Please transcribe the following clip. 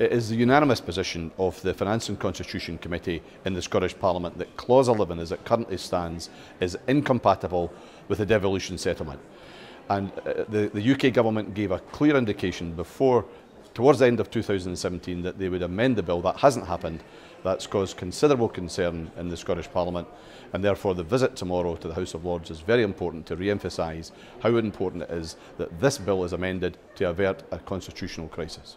It is the unanimous position of the Finance and Constitution Committee in the Scottish Parliament that Clause 11 as it currently stands is incompatible with the devolution settlement. And uh, the, the UK government gave a clear indication before, towards the end of 2017, that they would amend the bill. That hasn't happened. That's caused considerable concern in the Scottish Parliament, and therefore the visit tomorrow to the House of Lords is very important to re-emphasise how important it is that this bill is amended to avert a constitutional crisis.